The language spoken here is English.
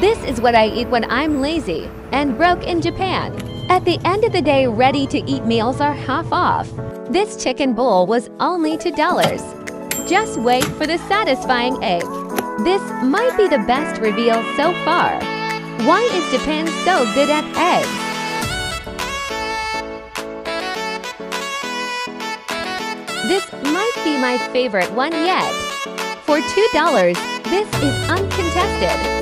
This is what I eat when I'm lazy and broke in Japan. At the end of the day, ready to eat meals are half off. This chicken bowl was only $2. Just wait for the satisfying egg. This might be the best reveal so far. Why is Japan so good at eggs? This might be my favorite one yet. For $2, this is uncontested.